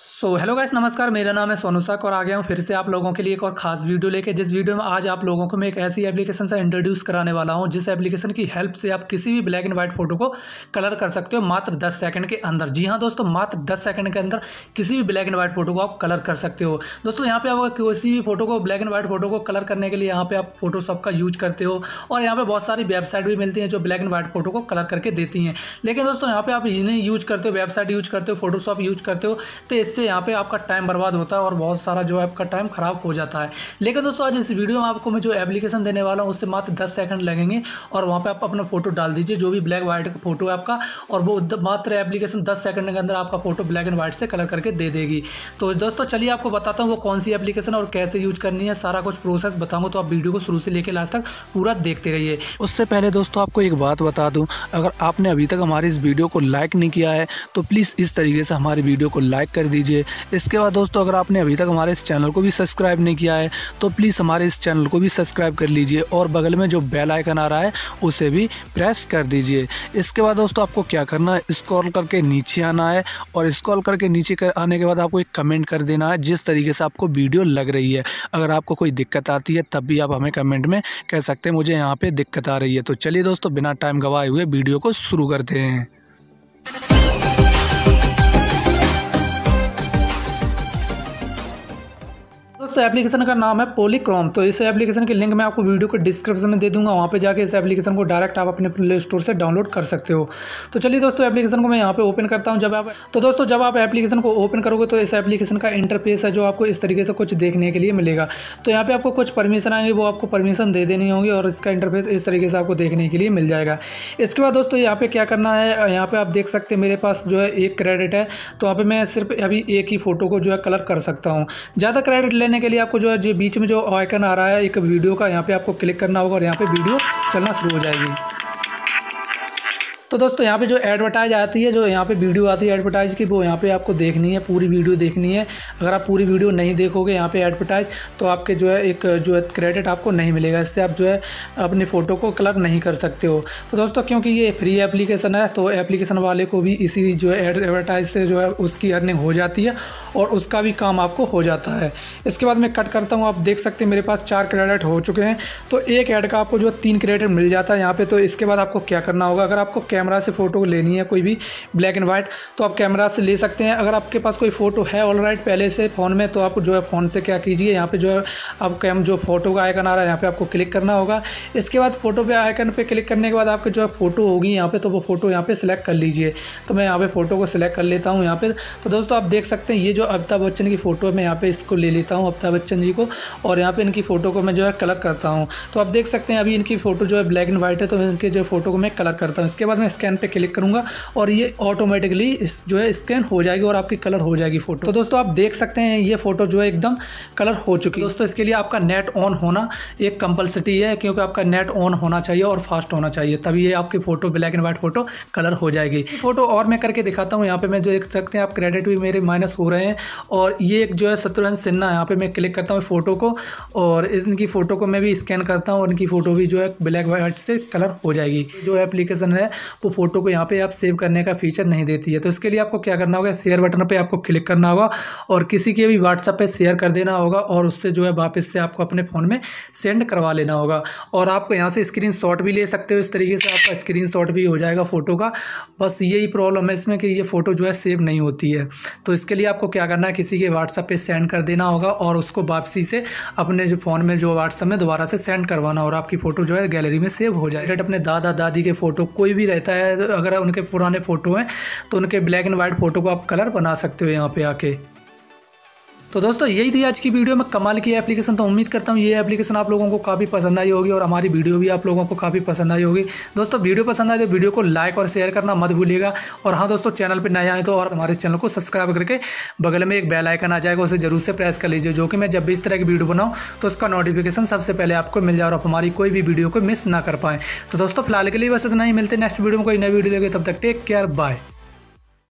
So hello guys नमस्कार। मेरा नाम है सोनू साक और आ गया हूँ। फिर से आप लोगों के लिए एक और खास वीडियो लेके। जिस वीडियो में आज आप लोगों को मैं एक ऐसी एप्लीकेशन से इंट्रोड्यूस कराने वाला हूँ, जिस एप्लीकेशन की हेल्प से आप किसी भी ब्लैक एंड व्हाइट फ़ोटो को कलर कर सकते हो मात्र दस सेकंड के अंदर। जी हाँ दोस्तों, मात्र दस सेकंड के अंदर किसी भी ब्लैक एंड व्हाइट फ़ोटो को आप कलर कर सकते हो। दोस्तों, यहाँ पे आप किसी भी फ़ोटो को ब्लैक एंड व्हाइट फ़ोटो को कलर करने के लिए यहाँ पे आप फोटोशॉप का यूज़ करते हो और यहाँ पर बहुत सारी वेबसाइट भी मिलती हैं जो ब्लैक एंड व्हाइट फ़ोटो को कलर करके देती हैं। लेकिन दोस्तों, यहाँ पे आप इन्हें यूज़ करते हो वेबसाइट यूज़ करते हो फोटोशॉप यूज़ करते हो तो इससे यहाँ पे आपका टाइम बर्बाद होता है और बहुत सारा जो है आपका टाइम ख़राब हो जाता है। लेकिन दोस्तों, आज इस वीडियो में आपको मैं जो एप्लीकेशन देने वाला हूँ, उससे मात्र दस सेकंड लगेंगे और वहाँ पे आप अपना फ़ोटो डाल दीजिए, जो भी ब्लैक वाइट का फ़ोटो है आपका, और वो मात्र एप्लीकेशन दस सेकंड के अंदर आपका फ़ोटो ब्लैक एंड व्हाइट से कलर करके दे देगी। तो दोस्तों, चलिए आपको बताता हूँ वो कौन सी एप्लीकेशन और कैसे यूज़ करनी है, सारा कुछ प्रोसेस बताऊँगा। तो आप वीडियो को शुरू से लेकर लास्ट तक पूरा देखते रहिए। उससे पहले दोस्तों, आपको एक बात बता दूँ, अगर आपने अभी तक हमारी इस वीडियो को लाइक नहीं किया है तो प्लीज़ इस तरीके से हमारी वीडियो को लाइक कर दीजिए। इसके बाद दोस्तों, अगर आपने अभी तक हमारे इस चैनल को भी सब्सक्राइब नहीं किया है तो प्लीज़ हमारे इस चैनल को भी सब्सक्राइब कर लीजिए और बगल में जो बेल आइकन आ रहा है, उसे भी प्रेस कर दीजिए। इसके बाद दोस्तों, आपको क्या करना है? स्क्रॉल करके नीचे आना है और स्क्रॉल करके नीचे कर आने के बाद आपको एक कमेंट कर देना है, जिस तरीके से आपको वीडियो लग रही है। अगर आपको कोई दिक्कत आती है, तब भी आप हमें कमेंट में कह सकते हैं, मुझे यहाँ पर दिक्कत आ रही है। तो चलिए दोस्तों, बिना टाइम गवाए हुए वीडियो को शुरू करते हैं। दोस्तों एप्लीकेशन का नाम है पोलीक्रोम तो इस एप्लीकेशन की लिंक मैं आपको वीडियो को डिस्क्रिप्शन में दे दूँगा। वहाँ पे जाके इस एप्लीकेशन को डायरेक्ट आप अपने प्ले स्टोर से डाउनलोड कर सकते हो। तो चलिए दोस्तों एप्लीकेशन को मैं यहाँ पे ओपन करता हूँ। जब आप तो दोस्तों, जब आप एप्लीकेशन को ओपन करोगे तो इस एप्लीकेशन का इंटरफेस है जो आपको इस तरीके से कुछ देखने के लिए मिलेगा। तो यहाँ पे आपको कुछ परमिशन आएँगे, वो आपको परमिशन दे देनी होगी और इसका इंटरफेस इस तरीके से आपको देखने के लिए मिल जाएगा। इसके बाद दोस्तों, यहाँ पे क्या करना है? यहाँ पे आप देख सकते हैं, मेरे पास जो है एक क्रेडिट है। तो यहाँ पे मैं सिर्फ़ अभी एक ही फ़ोटो को जो है कलर कर सकता हूँ। ज़्यादा क्रेडिट लेने के लिए आपको जो है, जो, बीच में जो आइकन आ रहा है, एक वीडियो का यहाँ पे आपको क्लिक करना होगा और यहाँ पे वीडियो चलना शुरू हो जाएगी। तो दोस्तों, यहाँ पे जो एडवर्टाइज आती है, जो यहाँ पे वीडियो आती है एडवर्टाइज की, वो यहाँ पे आपको देखनी है, पूरी वीडियो देखनी है। अगर आप पूरी वीडियो नहीं देखोगे यहाँ पे एडवर्टाइज तो आपके जो है एक, जो है क्रेडिट आपको नहीं मिलेगा। इससे आप जो है अपनी फ़ोटो को कलर नहीं कर सकते हो। तो दोस्तों, क्योंकि ये फ्री एप्लीकेशन है तो एप्लीकेशन वाले को भी इसी जो है एडवर्टाइज से जो है उसकी अर्निंग हो जाती है और उसका भी काम आपको हो जाता है। इसके बाद मैं कट करता हूँ। आप देख सकते हैं मेरे पास चार क्रेडिट हो चुके हैं। तो एक ऐड का आपको जो तीन क्रेडिट मिल जाता है यहाँ पर तो इसके बाद आपको क्या करना होगा? अगर आपको कैमरा से फ़ोटो लेनी है कोई भी ब्लैक एंड वाइट तो आप कैमरा से ले सकते हैं। अगर आपके पास कोई फ़ोटो है ऑल राइट पहले से फ़ोन में तो आप जो है फ़ोन से क्या कीजिए, यहाँ पर जो है आप कैम जो फ़ोटो का आइकन आ रहा है, यहाँ पर आपको क्लिक करना होगा। इसके बाद फ़ोटो पे आइकन पे क्लिक करने के बाद आपके जो है फ़ोटो होगी यहाँ पे तो वो फ़ोटो यहाँ पे सिलेक्ट कर लीजिए। तो मैं यहाँ पे फ़ोटो को सिलेक्ट कर लेता हूँ यहाँ पे। तो दोस्तों, आप देख सकते हैं, ये जो अमिताभ बच्चन की फ़ोटो है, मैं यहाँ पे इसको ले लेता हूँ, अमिताभ बच्चन जी को, और यहाँ पर इनकी फ़ोटो को मैं जो है कलर करता हूँ। तो आप देख सकते हैं, अभी इनकी फ़ोटो जो है ब्लैक एंड वाइट है तो इनके जो फ़ोटो को मैं कलर करता हूँ। इसके बाद मैं स्कैन पे क्लिक करूँगा और ये ऑटोमेटिकली इस जो है स्कैन हो जाएगी और आपकी कलर हो जाएगी फ़ोटो तो दोस्तों आप देख सकते हैं ये फ़ोटो जो है एकदम कलर हो चुकी है। दोस्तों इसके लिए आपका नेट ऑन होना एक कंपलसिटी है क्योंकि आपका नेट ऑन होना चाहिए और फास्ट होना चाहिए, तभी ये आपकी photo black and white photo colour हो जाएगी। फ़ोटो और मैं करके दिखाता हूँ, यहाँ पे मैं देख सकते हैं आप क्रेडिट भी मेरे माइनस हो रहे हैं और ये एक जो है शत्रुघ्न सिन्हा यहाँ पे मैं क्लिक करता हूँ फ़ोटो को और इनकी फ़ोटो को मैं भी स्कैन करता हूँ और इनकी फ़ोटो भी जो है ब्लैक वाइट से कलर हो जाएगी। जो एप्लीकेशन है वो फ़ोटो को यहाँ पे आप सेव करने का फीचर नहीं देती है। तो इसके लिए आपको क्या करना होगा? शेयर बटन पर आपको क्लिक करना होगा और किसी के भी व्हाट्सअप पर शेयर कर देना होगा और उससे जो है वापस से आपको अपने फ़ोन में सेंड करवा लेना होगा। और आपको यहाँ से स्क्रीन भी ले सकते हो। इस तरीके से आपका स्क्रीन भी हो जाएगा फ़ोटो का। बस यही प्रॉब्लम है इसमें कि ये फ़ोटो जो है सेव नहीं होती है। तो इसके लिए आपको क्या करना है? किसी के व्हाट्सअप पे सेंड कर देना होगा और उसको वापसी से अपने जो फ़ोन में जो व्हाट्सअप में दोबारा से सेंड करवाना और आपकी फ़ोटो जो है गैलरी में सेव हो जाए। अपने दादा दादी के फ़ोटो कोई भी रहता है, अगर उनके पुराने फ़ोटो हैं तो उनके ब्लैक एंड वाइट फ़ोटो को आप कलर बना सकते हो यहाँ पे आके। तो दोस्तों, यही थी आज की वीडियो। में कमाल की एप्लीकेशन तो उम्मीद करता हूँ ये एप्लीकेशन आप लोगों को काफ़ी पसंद आई होगी और हमारी वीडियो भी आप लोगों को काफ़ी पसंद आई होगी। दोस्तों, वीडियो पसंद आए तो वीडियो को लाइक और शेयर करना मत भूलिएगा। और हाँ दोस्तों चैनल पर नए आए तो और हमारे चैनल को सब्सक्राइब करके बगल में एक बेल आइकन आ जाएगा, उसे ज़रूर से प्रेस कर लीजिए, जो कि मैं जब भी इस तरह की वीडियो बनाऊँ तो उसका नोटिफिकेशन सबसे पहले आपको मिल जाए और आप हमारी कोई भी वीडियो को मिस ना कर पाएँ। तो दोस्तों, फ़िलहाल के लिए बस इतना ही। मिलते नेक्स्ट वीडियो में कोई नई वीडियो लेके, तब तक टेक केयर बाय